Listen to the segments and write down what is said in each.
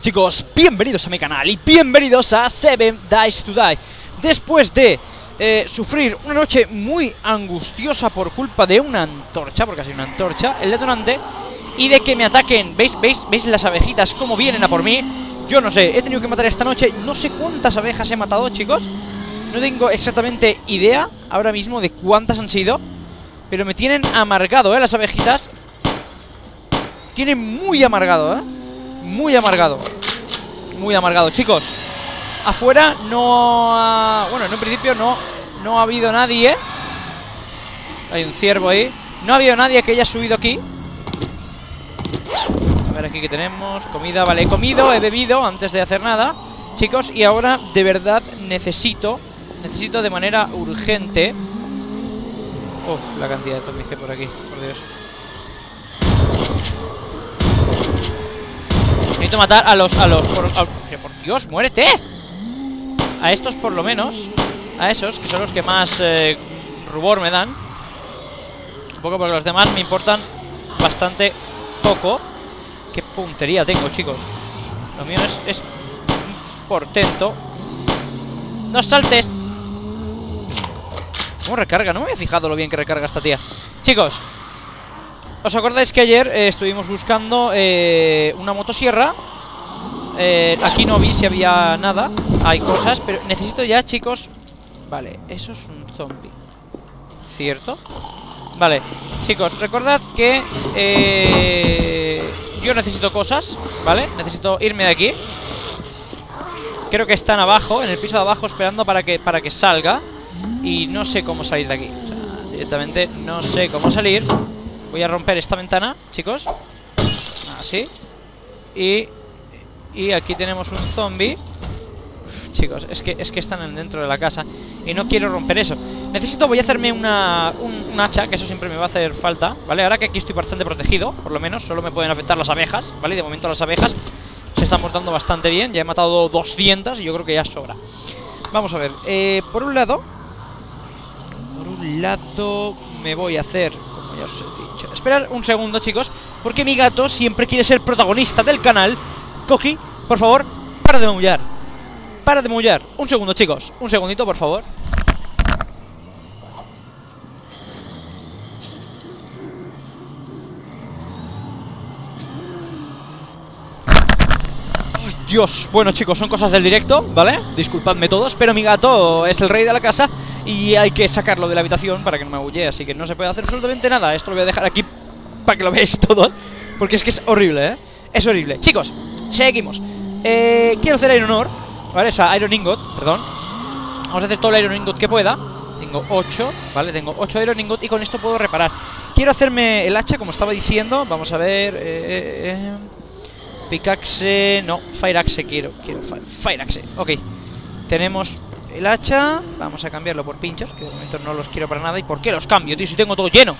chicos, bienvenidos a mi canal y bienvenidos a Seven Dice to Die Después de eh, sufrir una noche muy angustiosa por culpa de una antorcha, porque ha sido una antorcha, el detonante Y de que me ataquen, ¿veis, veis, veis las abejitas cómo vienen a por mí? Yo no sé, he tenido que matar esta noche, no sé cuántas abejas he matado chicos No tengo exactamente idea ahora mismo de cuántas han sido Pero me tienen amargado, ¿eh? Las abejitas Tienen muy amargado, ¿eh? Muy amargado. Muy amargado, chicos. Afuera no ha... Bueno, en un principio no, no ha habido nadie. Hay un ciervo ahí. No ha habido nadie que haya subido aquí. A ver aquí que tenemos Comida, vale, he comido, he bebido Antes de hacer nada Chicos, y ahora de verdad necesito Necesito de manera urgente. Uf, la cantidad de zombies que por aquí Por Dios Necesito matar a los... A los por, Dios, muérete. A estos por lo menos. A esos, que son los que más eh, Rubor me dan. Un poco porque los demás me importan Bastante poco. Qué puntería tengo, chicos. Lo mío es, portento. No saltes. ¿Cómo recarga? No me había fijado lo bien que recarga esta tía. Chicos ¿Os acordáis que ayer eh, estuvimos buscando eh, una motosierra? Eh, aquí no vi si había nada. Hay cosas, pero necesito ya, chicos. Vale, eso es un zombie. ¿Cierto? Vale, chicos, recordad que Yo necesito cosas ¿Vale? Necesito irme de aquí. Creo que están abajo En el piso de abajo esperando para que, para que salga. Y no sé cómo salir de aquí. O sea, Directamente no sé cómo salir Voy a romper esta ventana, chicos. Así. Y... Y aquí tenemos un zombie. Chicos, es que, es que están dentro de la casa Y no quiero romper eso. Necesito, voy a hacerme una, un, hacha Que eso siempre me va a hacer falta, ¿vale? Ahora que aquí estoy bastante protegido, por lo menos Solo me pueden afectar las abejas, ¿vale? De momento las abejas se están portando bastante bien. Ya he matado 200 y yo creo que ya sobra. Vamos a ver, eh, por un lado Por un lado me voy a hacer ya os he dicho Esperar un segundo, chicos Porque mi gato siempre quiere ser protagonista del canal. Coqui, por favor, para de maullar Para de maullar Un segundo, chicos. Un segundito, por favor. Dios, bueno chicos, son cosas del directo, ¿vale? Disculpadme todos, pero mi gato es el rey de la casa y hay que sacarlo de la habitación para que no me abulle Así que no se puede hacer absolutamente nada. Esto lo voy a dejar aquí para que lo veáis todo Porque es que es horrible, ¿eh? Es horrible. Chicos, seguimos. Eh, Quiero hacer Iron Ore ¿Vale? O sea, Iron Ingot, perdón. Vamos a hacer todo el Iron Ingot que pueda. Tengo 8, ¿vale? Tengo 8 Iron Ingot y con esto puedo reparar. Quiero hacerme el hacha, como estaba diciendo. Vamos a ver... Eh, eh, pickaxe... No, Fire Axe quiero Quiero Fire Axe, ok. Tenemos el hacha Vamos a cambiarlo por pinchos Que de momento no los quiero para nada ¿Y por qué los cambio, tío? Si tengo todo lleno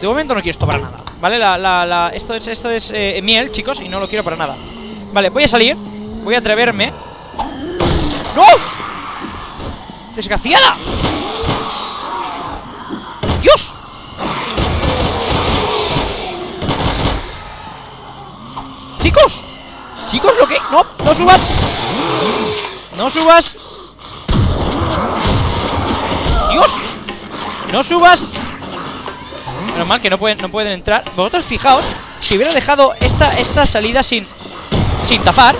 De momento no quiero esto para nada ¿Vale? La, la, la, esto es, esto es eh, miel, chicos Y no lo quiero para nada Vale, voy a salir Voy a atreverme ¡No! ¡Desgraciada! ¡Dios! ¡Chicos! Chicos, lo que... ¡No! ¡No subas! ¡No subas! ¡Dios! ¡No subas! Menos mal que no pueden, no pueden entrar Vosotros fijaos Si hubiera dejado esta, esta salida sin, sin tapar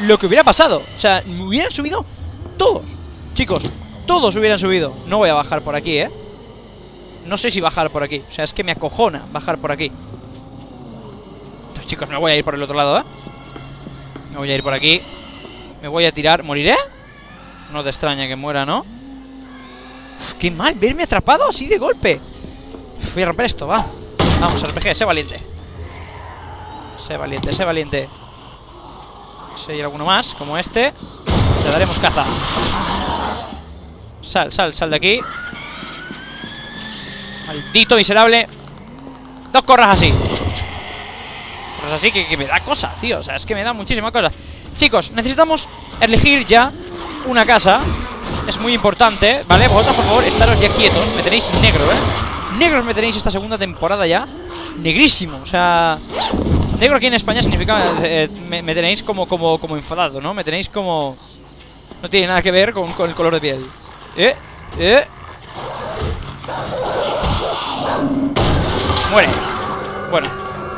Lo que hubiera pasado O sea, me hubieran subido todos Chicos, todos hubieran subido No voy a bajar por aquí, ¿eh? No sé si bajar por aquí O sea, es que me acojona bajar por aquí Chicos, me voy a ir por el otro lado, ¿eh? Me voy a ir por aquí. Me voy a tirar. ¿Moriré? No te extraña que muera, ¿no? Qué mal verme atrapado así de golpe. Uf, Voy a romper esto, va. Vamos, RPG, sé valiente. Sé valiente, sé valiente. Si hay alguno más, como este Le daremos caza. Sal, sal, sal de aquí. Maldito miserable. Dos corras así Así que, me da cosa, tío O sea, es que me da muchísima cosa Chicos, necesitamos elegir ya una casa Es muy importante, ¿vale? Vosotros, por favor, estaros ya quietos Me tenéis negro, ¿eh? Negros me tenéis esta segunda temporada ya negrísimo. O sea, negro aquí en España significa eh, me, me tenéis como, como, como enfadado, ¿no? Me tenéis como... No tiene nada que ver con, con el color de piel. Eh, eh. Muere. Bueno,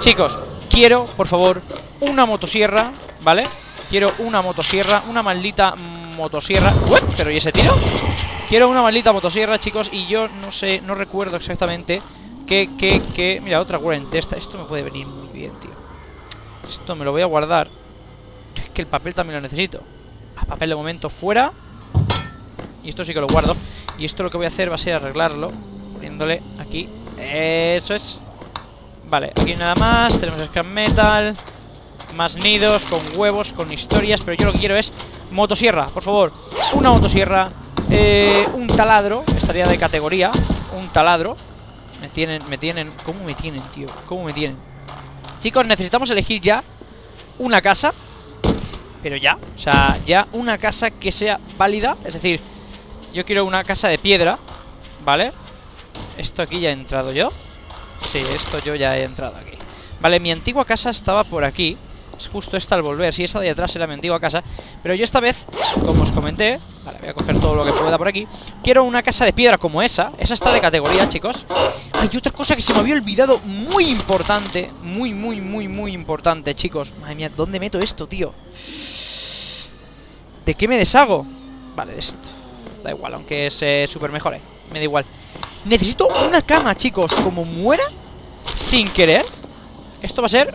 chicos, quiero, por favor, una motosierra, ¿vale? Quiero una motosierra, una maldita motosierra. ¿What? ¿Pero y ese tiro? Quiero una maldita motosierra, chicos, y yo no sé, no recuerdo exactamente qué, qué, qué... Mira, otra esta Esto me puede venir muy bien, tío. Esto me lo voy a guardar. Es que el papel también lo necesito. Ah, papel de momento fuera. Y esto sí que lo guardo. Y esto lo que voy a hacer va a ser arreglarlo. Poniéndole aquí. Eso es. Vale, aquí nada más. Tenemos scrap metal. Más nidos, con huevos, con historias. Pero yo lo que quiero es motosierra, por favor. Una motosierra. Eh, un taladro. Estaría de categoría. Un taladro. Me tienen, me tienen. ¿Cómo me tienen, tío? ¿Cómo me tienen? Chicos, necesitamos elegir ya una casa. Pero ya. O sea, ya una casa que sea válida. Es decir, yo quiero una casa de piedra. ¿Vale? Esto aquí ya he entrado yo. Sí, esto yo ya he entrado aquí. Vale, mi antigua casa estaba por aquí. Es justo esta al volver. Sí, esa de atrás era mi antigua casa. Pero yo esta vez, como os comenté... Vale, voy a coger todo lo que pueda por aquí. Quiero una casa de piedra como esa. Esa está de categoría, chicos. Hay otra cosa que se me había olvidado muy importante. Muy, muy, muy, muy importante, chicos. Madre mía, ¿dónde meto esto, tío? ¿De qué me deshago? Vale, de esto. Da igual, aunque se super mejore. Me da igual. Necesito una cama, chicos. Como muera sin querer. Esto va a ser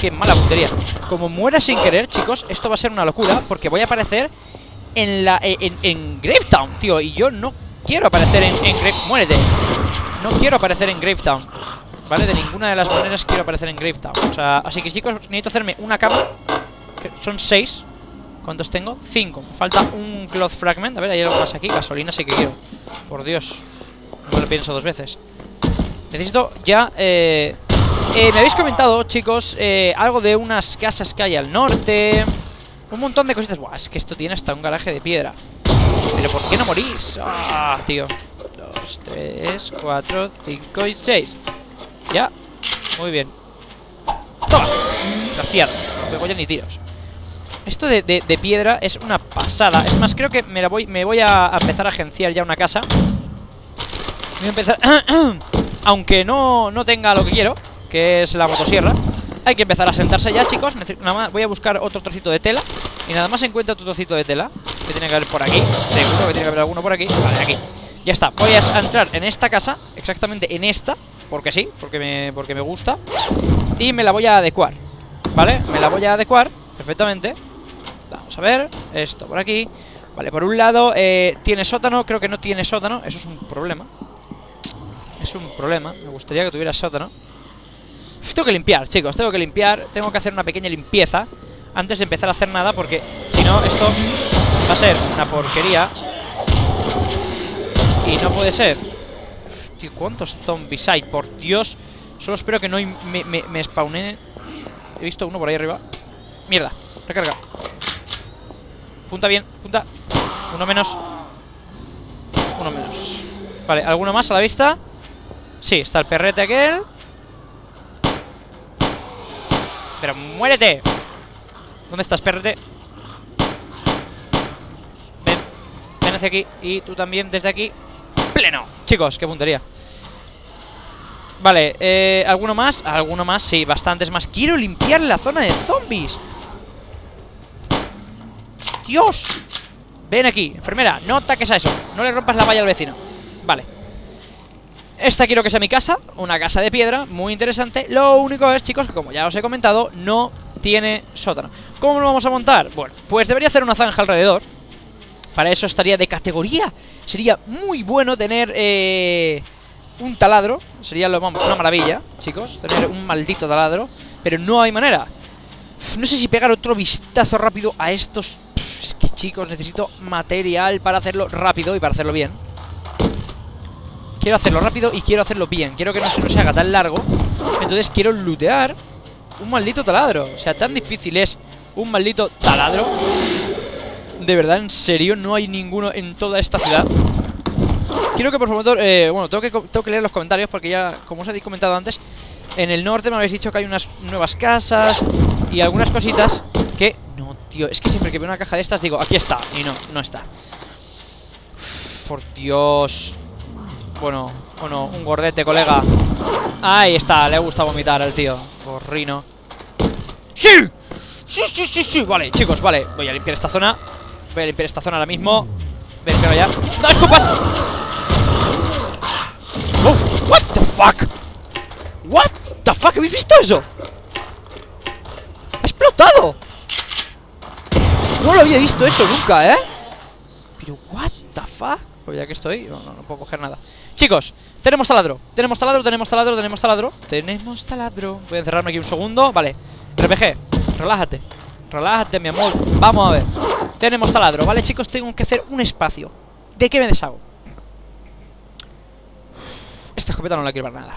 qué mala puntería. Como muera sin querer, chicos, esto va a ser una locura porque voy a aparecer en la en, tío. Y yo no quiero aparecer en, en Grave... ¡Muérete! No quiero aparecer en Gravetown. ¿Vale? De ninguna de las maneras quiero aparecer en Gravetown. O sea, así que chicos, necesito hacerme una cama. Son seis. ¿Cuántos tengo? Cinco. falta un cloth fragment. A ver, hay algo más aquí. Gasolina sí que quiero. Por Dios. No lo pienso dos veces. Necesito ya eh, eh, me habéis comentado, chicos, eh, algo de unas casas que hay al norte. Un montón de cositas. Buah, es que esto tiene hasta un garaje de piedra. Pero ¿por qué no morís? Ah, tío. Dos, tres, cuatro, cinco y seis. Ya. Muy bien. Toma. Gracias. No pego ya ni tiros. Esto de, de, piedra es una pasada. Es más, creo que me, la voy, me voy a empezar a agenciar ya una casa. Voy a empezar... Aunque no, no tenga lo que quiero que es la motosierra Hay que empezar a sentarse ya, chicos. Nada más Voy a buscar otro trocito de tela. Y nada más encuentro otro trocito de tela Que tiene que haber por aquí Seguro que tiene que haber alguno por aquí. Vale, aquí. Ya está. Voy a entrar en esta casa Exactamente en esta Porque sí Porque me, porque me gusta. Y me la voy a adecuar ¿Vale? Me la voy a adecuar Perfectamente. Vamos a ver Esto por aquí. Vale, por un lado eh, Tiene sótano Creo que no tiene sótano Eso es un problema Es un problema. Me gustaría que tuviera sótano. Tengo que limpiar, chicos, tengo que limpiar. Tengo que hacer una pequeña limpieza Antes de empezar a hacer nada porque si no esto va a ser una porquería. Y no puede ser. Tío, ¿cuántos zombies hay? Por Dios Solo espero que no me, me, me spawnen He visto uno por ahí arriba. Mierda, recarga. Punta bien, punta. Uno menos. Uno menos. Vale, ¿alguno más a la vista? Sí, está el perrete aquel. Pero muérete. ¿Dónde estás, perrete? Ven Ven hacia aquí Y tú también desde aquí. Pleno. Chicos, qué puntería. Vale, eh, ¿alguno más? ¿Alguno más? Sí, bastantes más. Quiero limpiar la zona de zombies. ¡Dios! Ven aquí, enfermera, no ataques a eso. No le rompas la valla al vecino. Vale esta quiero que sea mi casa, una casa de piedra, muy interesante. Lo único es, chicos, que como ya os he comentado, no tiene sótano. ¿Cómo lo vamos a montar? Bueno, pues debería hacer una zanja alrededor. Para eso estaría de categoría. Sería muy bueno tener eh, un taladro. Sería, lo, vamos, una maravilla, chicos Tener un maldito taladro. Pero no hay manera. No sé si pegar otro vistazo rápido a estos... Es que, chicos, necesito material para hacerlo rápido y para hacerlo bien Quiero hacerlo rápido y quiero hacerlo bien Quiero que no se nos haga tan largo Entonces quiero lootear un maldito taladro O sea, tan difícil es un maldito taladro De verdad, en serio, no hay ninguno en toda esta ciudad Quiero que por favor, eh, bueno, tengo que, leer los comentarios Porque ya, como os he comentado antes En el norte me habéis dicho que hay unas nuevas casas y algunas cositas que... No, tío, es que siempre que veo una caja de estas digo, aquí está. Y no, no está. por Dios. Bueno, bueno, un gordete, colega. Ahí está, le gusta vomitar al tío. Gorrino. ¡Sí! ¡Sí, sí, sí, sí! Vale, chicos, vale. Voy a limpiar esta zona. Voy a limpiar esta zona ahora mismo. Ven, pero ya. ¡No escupas! Uf, what the fuck? What the fuck? ¿Habéis visto eso? ¡Ha explotado! No lo había visto eso nunca, ¿eh? Pero what the fuck? Pues ya que estoy, no, no puedo coger nada Chicos, tenemos taladro Tenemos taladro, tenemos taladro, tenemos taladro. Tenemos taladro. Voy a encerrarme aquí un segundo Vale, RPG, relájate Relájate, mi amor. Vamos a ver. Tenemos taladro, ¿vale, chicos? Tengo que hacer un espacio. ¿De qué me deshago? Esta escopeta no la quiero para nada.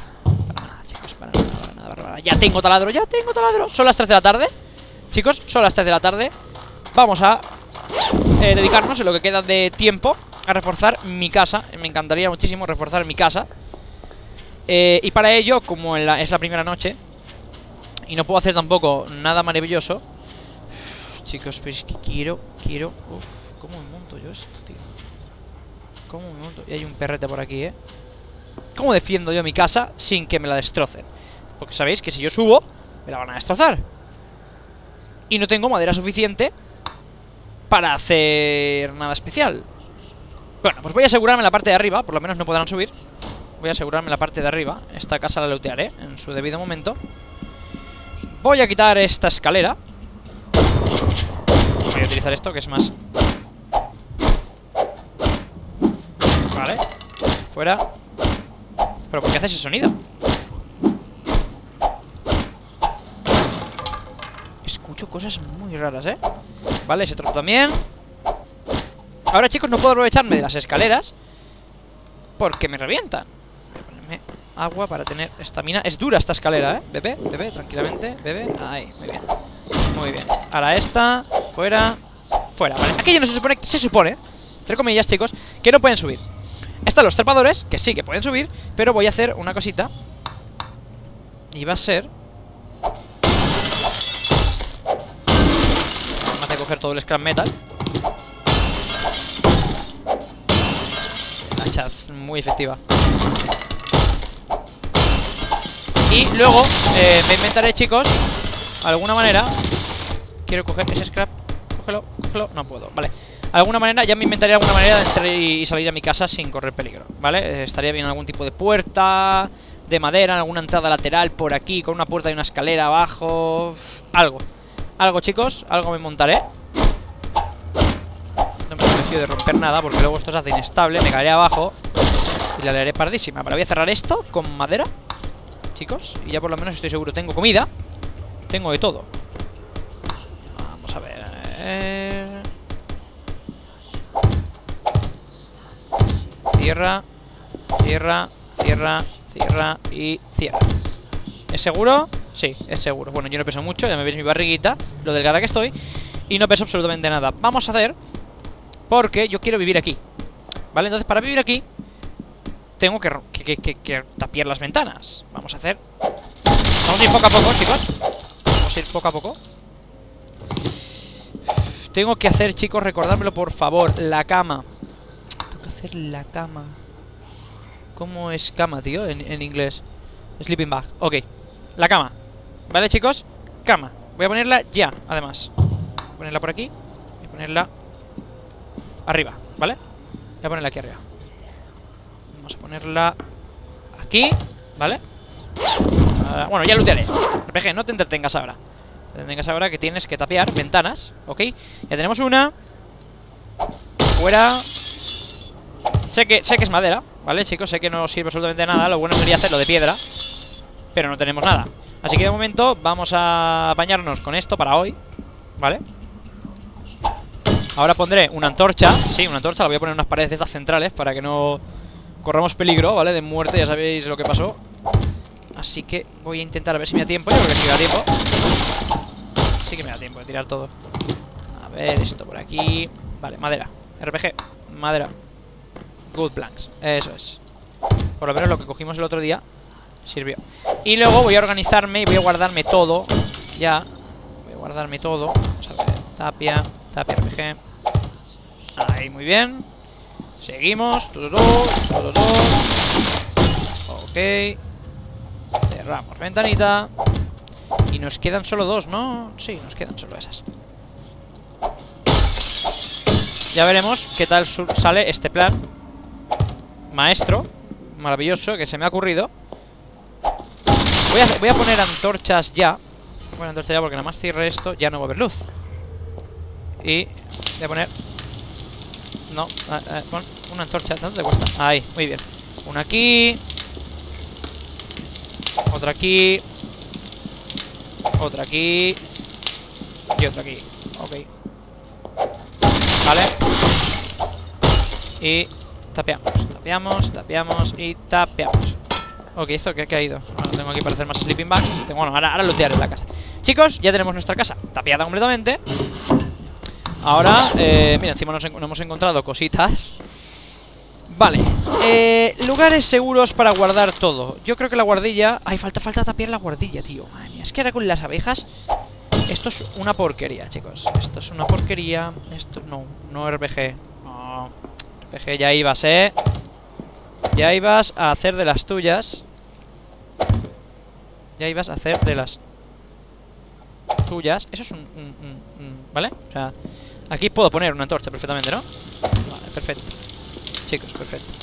Para nada, chicos, para nada, para nada, para nada. Ya tengo taladro, ya tengo taladro. Son las 3 de la tarde. Chicos, son las 3 de la tarde. Vamos a eh, dedicarnos en lo que queda de tiempo a reforzar mi casa. Me encantaría muchísimo reforzar mi casa. Eh, y para ello, como es la primera noche y no puedo hacer tampoco nada maravilloso. chicos, pero es que quiero, quiero... Uf, ¿cómo me monto yo esto, tío? ¿Cómo me monto? Y hay un perrete por aquí, ¿eh? ¿Cómo defiendo yo mi casa sin que me la destrocen? Porque sabéis que si yo subo, me la van a destrozar. Y no tengo madera suficiente para hacer nada especial. Bueno, pues voy a asegurarme la parte de arriba, por lo menos no podrán subir. Voy a asegurarme la parte de arriba. Esta casa la lootearé en su debido momento. Voy a quitar esta escalera. Voy a utilizar esto, que es más... Vale. Fuera. ¿Pero por qué hace ese sonido? Escucho cosas muy raras, ¿eh? Vale, ese trozo también Ahora, chicos, no puedo aprovecharme de las escaleras Porque me revientan. Voy a ponerme agua para tener estamina. Es dura esta escalera, ¿eh? Bebé, bebé, tranquilamente Bebé, ahí, muy bien. Muy bien. Ahora esta, fuera Fuera, vale. Aquello no se supone, se supone Entre comillas, chicos, que no pueden subir. Están los trepadores, que sí que pueden subir Pero voy a hacer una cosita. Y va a ser Vamos a coger todo el scrap metal muy efectiva. Y luego eh, me inventaré, chicos, alguna manera. Quiero coger ese scrap. Cógelo, cógelo. No puedo, vale. Alguna manera, ya me inventaré alguna manera de entrar y salir a mi casa sin correr peligro, ¿vale? Eh, estaría bien algún tipo de puerta de madera, alguna entrada lateral por aquí, con una puerta y una escalera abajo. Algo. Algo, chicos, algo me montaré de romper nada Porque luego esto se hace inestable Me caeré abajo Y la haré pardísima. Vale, voy a cerrar esto con madera Chicos Y ya por lo menos estoy seguro. Tengo comida Tengo de todo. Vamos a ver. Cierra Cierra Cierra Cierra Y cierra. ¿Es seguro? Sí, es seguro. Bueno, yo no peso mucho Ya me veis mi barriguita Lo delgada que estoy Y no peso absolutamente nada. Vamos a hacer porque yo quiero vivir aquí ¿Vale? Entonces para vivir aquí Tengo que, tapiar las ventanas. Vamos a hacer Vamos a ir poco a poco, chicos. Vamos a ir poco a poco. Tengo que hacer, chicos, recordármelo por favor La cama. Tengo que hacer la cama. ¿Cómo es cama, tío? En, en inglés Sleeping bag, ok La cama. ¿Vale, chicos? Cama. Voy a ponerla ya, además. Voy a ponerla por aquí Voy a ponerla Arriba, ¿vale? Voy a ponerla aquí arriba Vamos a ponerla aquí, ¿vale? Uh, bueno, ya lo haré RPG, no te entretengas ahora Te entretengas ahora que tienes que tapear ventanas ¿Ok? Ya tenemos una Fuera Sé que, sé que es madera, ¿vale, chicos? Sé que no sirve absolutamente nada Lo bueno sería hacerlo de piedra Pero no tenemos nada Así que de momento vamos a bañarnos con esto para hoy ¿Vale? Ahora pondré una antorcha Sí, una antorcha, la voy a poner en unas paredes de estas centrales Para que no corramos peligro, ¿vale? De muerte, ya sabéis lo que pasó Así que voy a intentar a ver si me da tiempo Yo creo que sí me da tiempo Sí que me da tiempo de tirar todo A ver, esto por aquí Vale, madera, RPG, madera Good planks, eso es Por lo menos lo que cogimos el otro día Sirvió Y luego voy a organizarme y voy a guardarme todo. Ya. Voy a guardarme todo. Vamos a ver. Tapia. Tapia RPG. Ahí, muy bien. Seguimos. Ok. Cerramos ventanita. Y nos quedan solo dos, ¿no? Sí, nos quedan solo esas. Ya veremos qué tal sale este plan Maestro Maravilloso que se me ha ocurrido Voy a, voy a poner antorchas ya Bueno, antorchas ya porque nada más cierre esto Ya no va a haber luz Y voy a poner No, pon una antorcha ¿Dónde te cuesta? Ahí, muy bien. Una aquí. Otra aquí. Otra aquí. Y otra aquí. Ok. Vale. Y tapeamos, tapeamos, tapeamos y tapeamos. Ok, ¿esto qué ha caído? Bueno, tengo aquí para hacer más sleeping bags. Bueno, ahora, ahora lootearé la casa. Chicos, ya tenemos nuestra casa tapiada completamente Ahora, eh, mira, encima nos, hemos encontrado cositas Vale eh, Lugares seguros para guardar todo Yo creo que la guardilla... Ay, falta, falta tapiar la guardilla, tío Madre mía, es que ahora con las abejas esto es una porquería, chicos. Esto es una porquería. Esto no, no RPG. No. RPG ya ibas, ¿eh? Ya ibas a hacer de las tuyas. Ya ibas a hacer de las tuyas. Eso es un, ¿Vale? O sea, aquí puedo poner una antorcha perfectamente, ¿no? Vale, perfecto. Chicos, perfecto.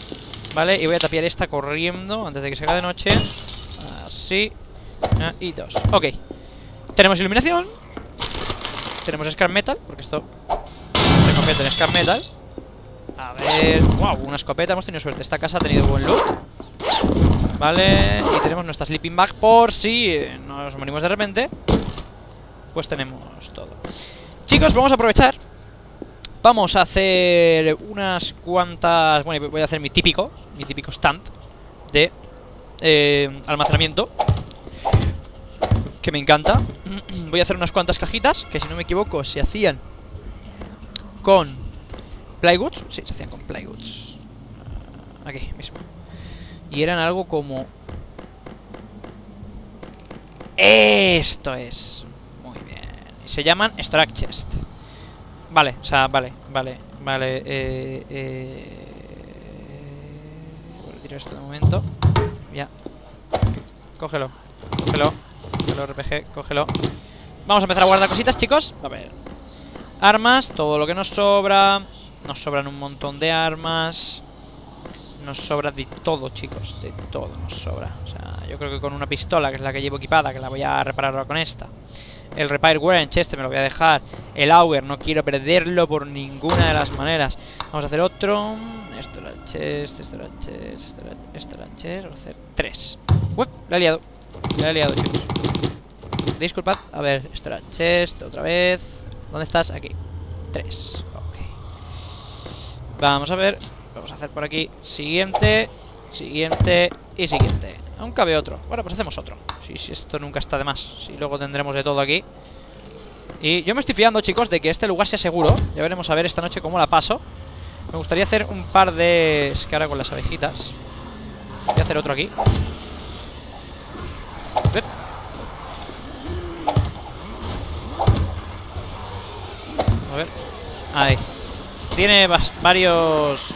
Vale, y voy a tapiar esta corriendo antes de que se haga de noche. Así. y dos. Ok. Tenemos iluminación. Tenemos Scar Metal, porque esto se convierte en Scar Metal. A ver... ¡Wow! Una escopeta, hemos tenido suerte. Esta casa ha tenido buen loot. Vale, y tenemos nuestra sleeping bag por si nos morimos de repente. Pues tenemos todo. Chicos, vamos a aprovechar. Vamos a hacer unas cuantas... Bueno, voy a hacer mi típico, mi típico stand de eh, almacenamiento que me encanta. Voy a hacer unas cuantas cajitas, que si no me equivoco se hacían con plywoods. Sí, se hacían con plywoods. Aquí mismo. Y eran algo como... Esto es. Muy bien. Y se llaman Storage Chest. Vale, o sea, vale, vale, vale. Eh, eh... Voy a retirar esto de momento. Ya. Cógelo, cógelo. Cógelo, RPG, cógelo Vamos a empezar a guardar cositas, chicos A ver Armas, todo lo que nos sobra Nos sobran un montón de armas Nos sobra de todo, chicos De todo nos sobra O sea, yo creo que con una pistola, que es la que llevo equipada Que la voy a reparar ahora con esta el Repair Wrench, este me lo voy a dejar. El Auger, no quiero perderlo por ninguna de las maneras. Vamos a hacer otro. Esto la chest, esto la chest, esto la chest Vamos a hacer tres. Uep, la he liado. La he liado, chicos. Disculpad, a ver, esto era chest, otra vez. ¿Dónde estás? Aquí. Tres, ok. Vamos a ver, vamos a hacer por aquí. Siguiente, siguiente y siguiente Aún cabe otro, bueno, pues hacemos otro. Si, si esto nunca está de más. Si luego tendremos de todo aquí. Y yo me estoy fiando, chicos, de que este lugar sea seguro. Ya veremos a ver esta noche cómo la paso. Me gustaría hacer un par de... Es que ahora con las abejitas. Voy a hacer otro aquí. A ver. Ahí. Tiene varios...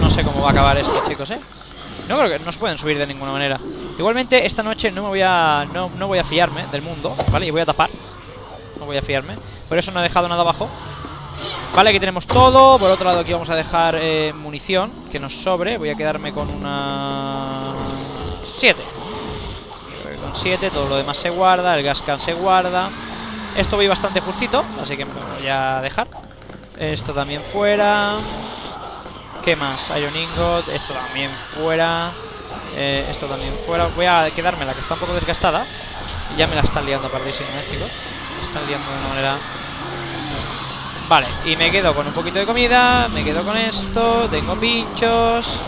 No sé cómo va a acabar esto, chicos, ¿eh? No creo que no se pueden subir de ninguna manera. Igualmente, esta noche no me voy a... No, no voy a fiarme del mundo, ¿vale? Y voy a tapar. No voy a fiarme. Por eso no he dejado nada abajo. Vale, aquí tenemos todo. Por otro lado, aquí vamos a dejar eh, munición que nos sobre. Voy a quedarme con una... 7. Con 7, todo lo demás se guarda. El gas can se guarda. Esto voy bastante justito, así que me voy a dejar. Esto también fuera. ¿Qué más? Iron Ingot, esto también fuera. Eh, esto también fuera. Voy a quedarme la que está un poco desgastada. Y ya me la están liando pardísimo, ¿eh, chicos? Me están liando de una manera... Vale, y me quedo con un poquito de comida. Me quedo con esto. Tengo pinchos.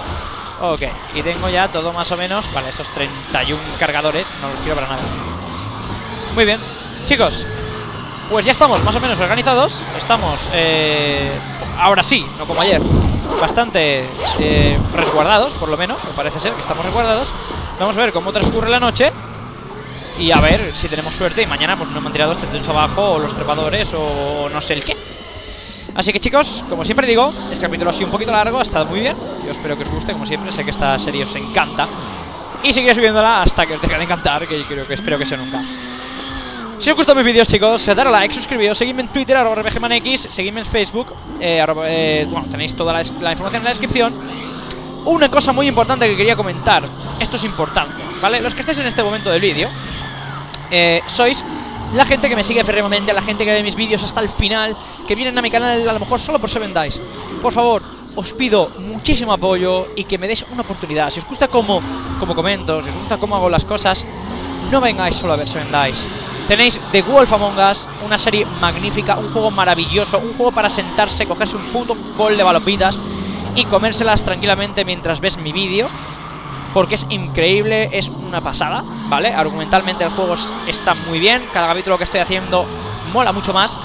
Ok, y tengo ya todo más o menos... Vale, esos 31 cargadores no los quiero para nada. Muy bien. Chicos, pues ya estamos más o menos organizados Estamos, eh, ahora sí, no como ayer Bastante eh, resguardados, por lo menos Me parece ser que estamos resguardados. Vamos a ver cómo transcurre la noche Y a ver si tenemos suerte Y mañana pues no me han tirado este techo abajo O los trepadores o no sé el qué. Así que chicos, como siempre digo Este capítulo ha sido un poquito largo, ha estado muy bien. Yo espero que os guste, como siempre Sé que esta serie os encanta. Y seguiré subiéndola hasta que os deje de encantar Que creo que espero que sea nunca si os gustan mis vídeos, chicos, darle a like, suscribiros, seguidme en Twitter, arroba RBGManX, seguidme en Facebook, eh, eh, bueno, tenéis toda la, información en la descripción. Una cosa muy importante que quería comentar, esto es importante, ¿vale? Los que estáis en este momento del vídeo, eh, sois la gente que me sigue ferremamente, la gente que ve mis vídeos hasta el final, que vienen a mi canal a lo mejor solo por Seven Dice. Por favor, os pido muchísimo apoyo y que me deis una oportunidad. Si os gusta cómo, como comento, si os gusta cómo hago las cosas, no vengáis solo a ver Seven Dice Tenéis The Wolf Among Us, una serie magnífica, un juego maravilloso, un juego para sentarse, cogerse un puto bol de balopitas y comérselas tranquilamente mientras ves mi vídeo. Porque es increíble, es una pasada, ¿vale? Argumentalmente el juego está muy bien, cada capítulo que estoy haciendo mola mucho más.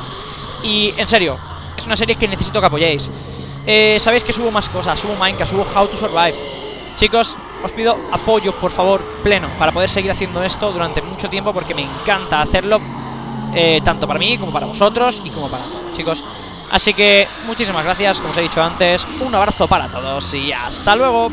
Y en serio, es una serie que necesito que apoyéis. Eh, Sabéis que subo más cosas, subo Minecraft, subo How to Survive. Chicos, os pido apoyo, por favor, pleno, para poder seguir haciendo esto durante mucho tiempo porque me encanta hacerlo, eh, tanto para mí como para vosotros y como para todos, chicos. Así que muchísimas gracias, como os he dicho antes, un abrazo para todos y hasta luego.